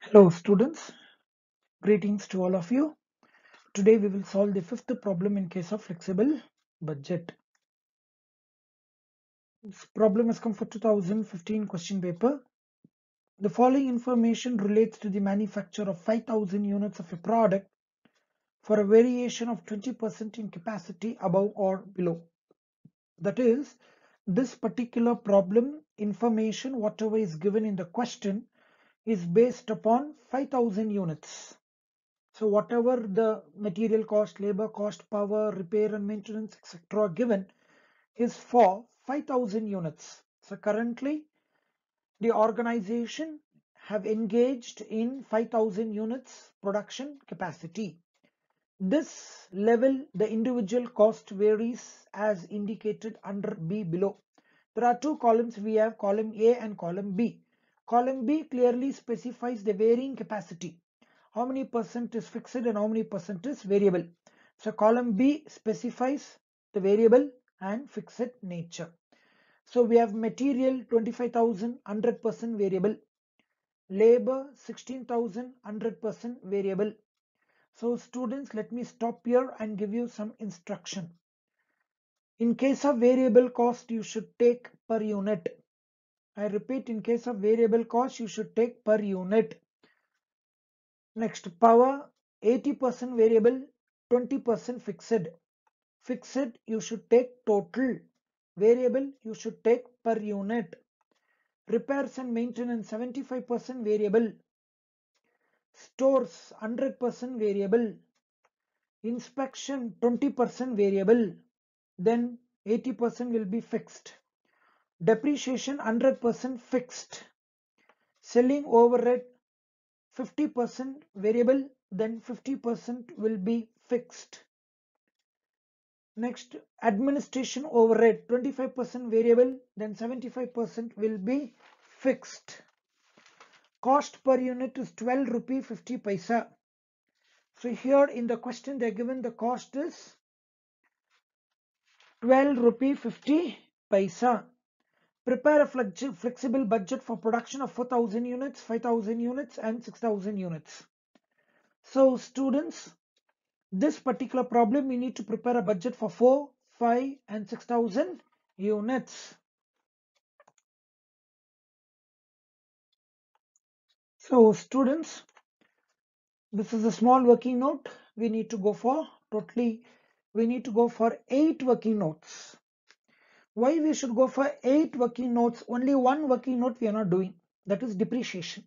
Hello students, greetings to all of you. Today we will solve the fifth problem in case of flexible budget. This problem has come for 2015 question paper. The following information relates to the manufacture of 5000 units of a product for a variation of 20% in capacity above or below. That is, this particular problem information whatever is given in the question is based upon 5000 units. So whatever the material cost, labor cost, power, repair and maintenance, etc. given is for 5000 units. So currently the organization have engaged in 5000 units production capacity. This level, the individual cost varies as indicated under B below. There are two columns. We have column A and column B. Column B clearly specifies the varying capacity how many percent is fixed and how many percent is variable. So column B specifies the variable and fixed nature. So we have material 25,000 100% variable, labor 16,000 100% variable. So students let me stop here and give you some instruction. In case of variable cost you should take per unit. I repeat in case of variable cost you should take per unit Next, power 80% variable, 20% fixed. Fixed you should take total. Variable you should take per unit. Repairs and maintenance 75% variable. Stores 100% variable. Inspection 20% variable. Then 80% will be fixed. Depreciation 100% fixed. Selling overhead 50% variable then 50% will be fixed. Next administration overhead 25% variable then 75% will be fixed. Cost per unit is 12 rupee 50 paisa. So here in the question they are given the cost is 12 rupee 50 paisa. Prepare a flexible budget for production of 4000 units, 5000 units and 6000 units. So students, this particular problem we need to prepare a budget for 4, 5 and 6000 units. So students, this is a small working note we need to go for totally we need to go for 8 working notes why we should go for eight working notes? Only one working note we are not doing. That is depreciation.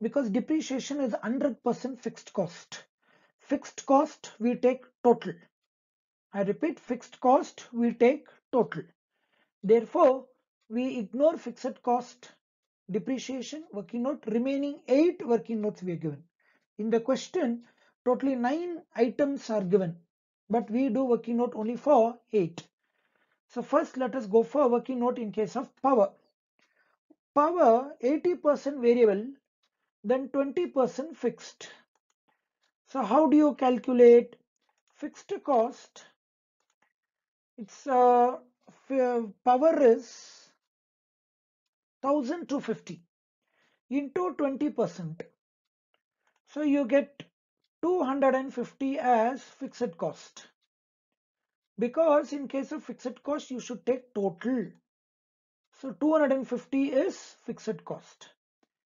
Because depreciation is 100% fixed cost. Fixed cost we take total. I repeat fixed cost we take total. Therefore we ignore fixed cost depreciation working note remaining eight working notes we are given. In the question totally nine items are given but we do working note only for eight so first let us go for a working note in case of power. Power 80% variable then 20% fixed. So how do you calculate fixed cost? It's uh, power is 1250 into 20%. So you get 250 as fixed cost because in case of fixed cost you should take total. So 250 is fixed cost.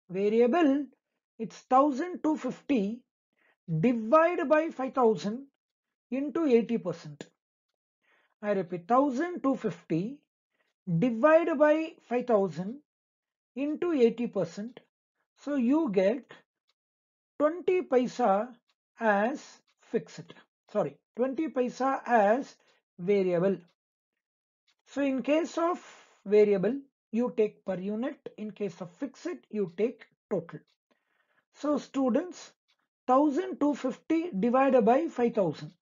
Variable it's 1250 divided by 5000 into 80 percent. I repeat 1250 divided by 5000 into 80 percent. So you get 20 paisa as fixed. Sorry 20 paisa as variable. So in case of variable, you take per unit. In case of fixed, you take total. So students, 1250 divided by 5000.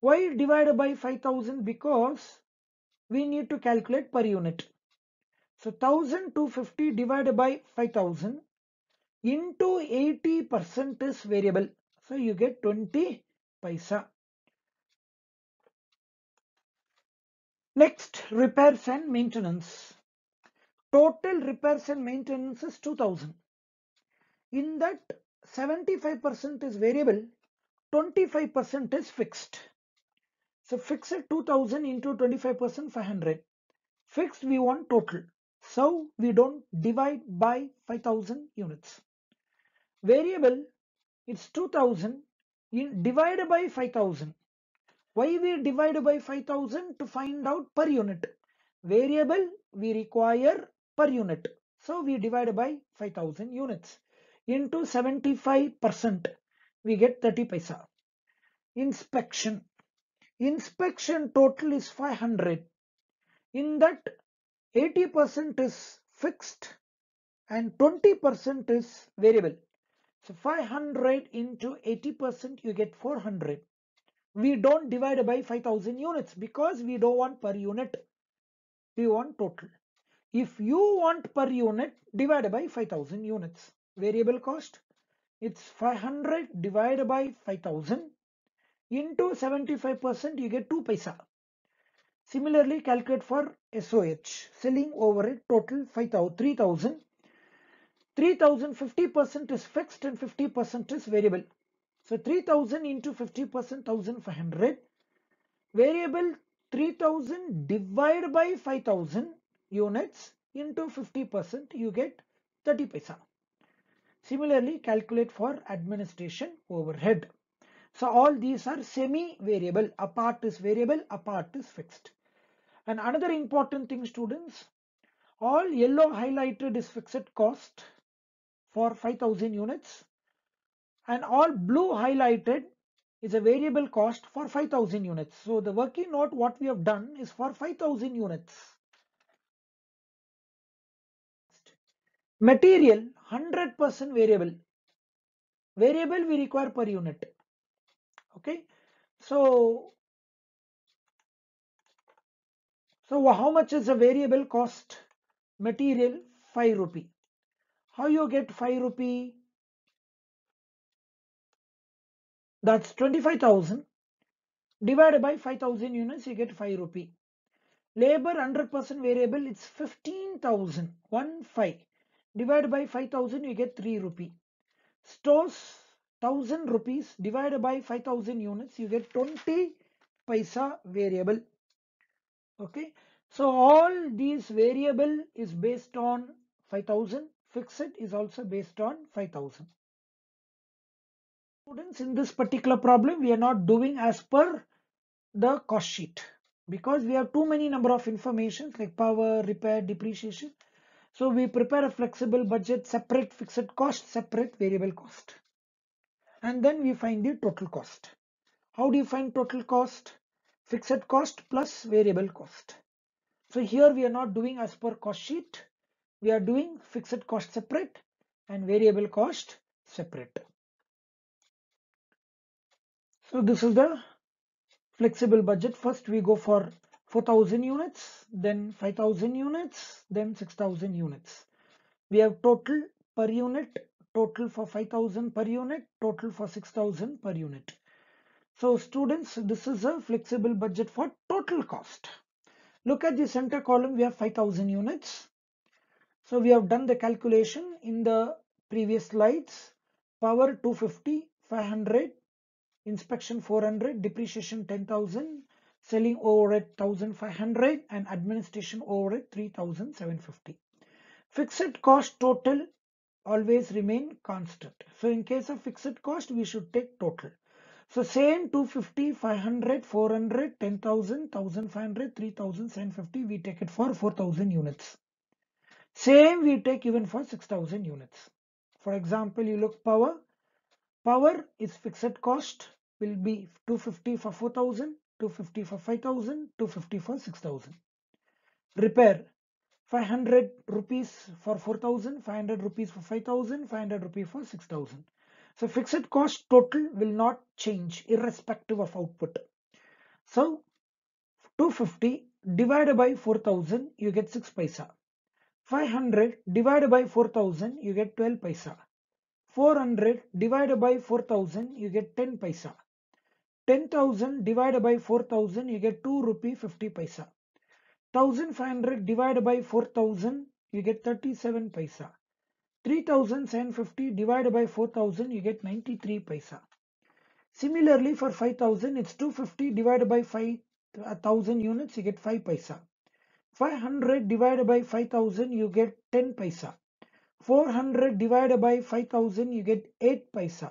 Why divided by 5000? Because we need to calculate per unit. So 1250 divided by 5000 into 80 percent is variable. So you get 20 paisa. Next, repairs and maintenance. Total repairs and maintenance is 2000. In that 75% is variable, 25% is fixed. So fixed 2000 into 25% 500. Fixed we want total. So we don't divide by 5000 units. Variable it's 2000 in divided by 5000. Why we divide by 5000 to find out per unit. Variable we require per unit. So we divide by 5000 units into 75% we get 30 paisa. Inspection. Inspection total is 500. In that 80% is fixed and 20% is variable. So 500 into 80% you get 400. We don't divide by 5000 units because we don't want per unit. We want total. If you want per unit divide by 5000 units. Variable cost it's 500 divided by 5000 into 75% you get 2 paisa. Similarly calculate for SOH selling overhead total 5000 3000 3000 50% is fixed and 50% is variable. So 3000 into 50% 1500 variable 3000 divided by 5000 units into 50% you get 30 paisa. Similarly calculate for administration overhead. So all these are semi-variable. A part is variable, a part is fixed. And another important thing students, all yellow highlighted is fixed cost for 5000 units and all blue highlighted is a variable cost for 5000 units. So the working note what we have done is for 5000 units. Material 100% variable. Variable we require per unit. Okay. So, so how much is a variable cost? Material 5 rupee. How you get 5 rupee? That's 25,000 divided by 5000 units you get 5 rupee. Labor 100% variable it's 15,000 1 5 divided by 5000 you get 3 rupee. Stores 1000 rupees divided by 5000 units you get 20 paisa variable. Okay. So all these variable is based on 5000 fixed is also based on 5000 students in this particular problem we are not doing as per the cost sheet because we have too many number of informations like power repair depreciation. So we prepare a flexible budget separate fixed cost separate variable cost. And then we find the total cost. How do you find total cost? Fixed cost plus variable cost. So here we are not doing as per cost sheet. We are doing fixed cost separate and variable cost separate. So this is the flexible budget. First we go for 4000 units, then 5000 units, then 6000 units. We have total per unit, total for 5000 per unit, total for 6000 per unit. So students, this is a flexible budget for total cost. Look at the center column, we have 5000 units. So we have done the calculation in the previous slides. Power 250, 500, inspection 400, depreciation 10,000, selling overhead 1500 and administration overhead 3750. Fixed cost total always remain constant. So in case of fixed cost we should take total. So same 250, 500, 400, 10,000, 1500, 3750 we take it for 4000 units. Same we take even for 6000 units. For example, you look power. Power is fixed cost will be 250 for 4000, 250 for 5000, 250 for 6000. Repair 500 rupees for 4000, 500 rupees for 5000, 500 rupees for 6000. So fixed cost total will not change irrespective of output. So 250 divided by 4000 you get 6 paisa. 500 divided by 4000 you get 12 paisa. 400 divided by 4000 you get 10 paisa. 10,000 divided by 4000 you get 2 rupee 50 paisa. 1500 divided by 4000 you get 37 paisa. 3750 divided by 4000 you get 93 paisa. Similarly for 5000 it's 250 divided by 5000 units you get 5 paisa. 500 divided by 5000 you get 10 paisa. 400 divided by 5000 you get 8 paisa.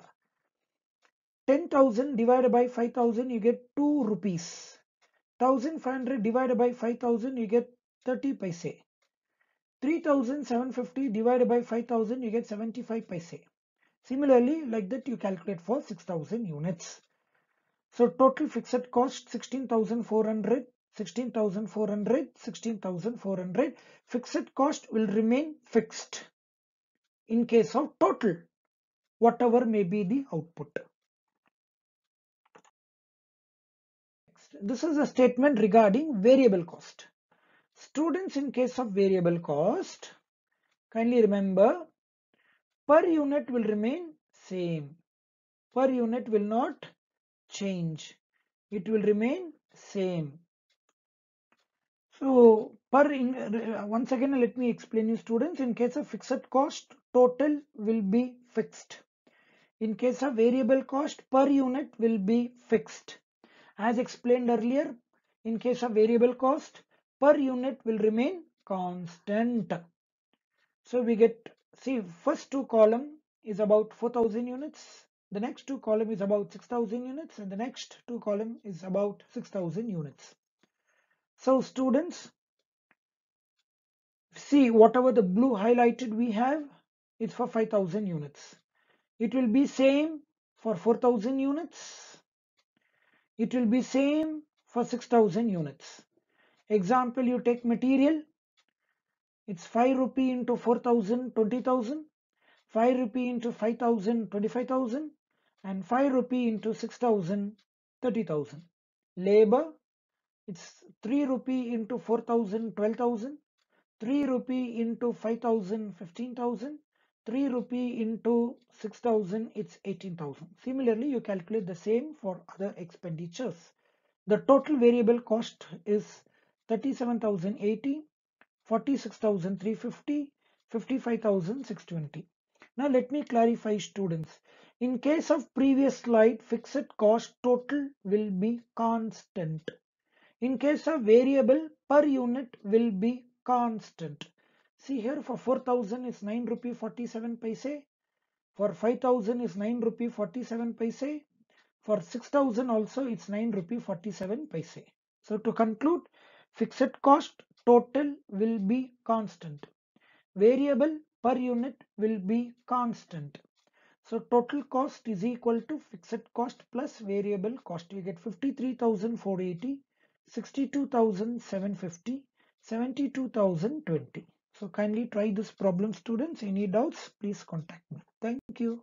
10,000 divided by 5000 you get 2 rupees. 1500 divided by 5000 you get 30 paise. 3750 divided by 5000 you get 75 paise. Similarly like that you calculate for 6000 units. So total fixed cost 16,400 16,400 16,400 fixed cost will remain fixed in case of total whatever may be the output. This is a statement regarding variable cost. Students in case of variable cost, kindly remember per unit will remain same. Per unit will not change. It will remain same. So per in, uh, once again let me explain you students in case of fixed cost total will be fixed. In case of variable cost per unit will be fixed. As explained earlier in case of variable cost per unit will remain constant. So we get, see first two column is about 4000 units, the next two column is about 6000 units and the next two column is about 6000 units. So students, see whatever the blue highlighted we have is for 5000 units. It will be same for 4000 units. It will be same for 6000 units. Example, you take material, it's 5 rupee into 4000, 20,000, 5 rupee into 5000, 25,000, and 5 rupee into 6000, 30,000. Labor, it's 3 rupee into 4000, 12,000, 3 rupee into 5000, 15,000, 3 rupee into 6000, it's 18,000. Similarly, you calculate the same for other expenditures. The total variable cost is 37,080, 46,350, 55,620. Now let me clarify students. In case of previous slide, fixed cost total will be constant. In case of variable, per unit will be constant. See here for 4000 is 9 rupee 47 paise. For 5000 is 9 rupee 47 paise. For 6000 also it's 9 rupee 47 paise. So to conclude, fixed cost total will be constant. Variable per unit will be constant. So total cost is equal to fixed cost plus variable cost. We get 53,480, 62,750, 72,020. So kindly try this problem students. Any doubts, please contact me. Thank you.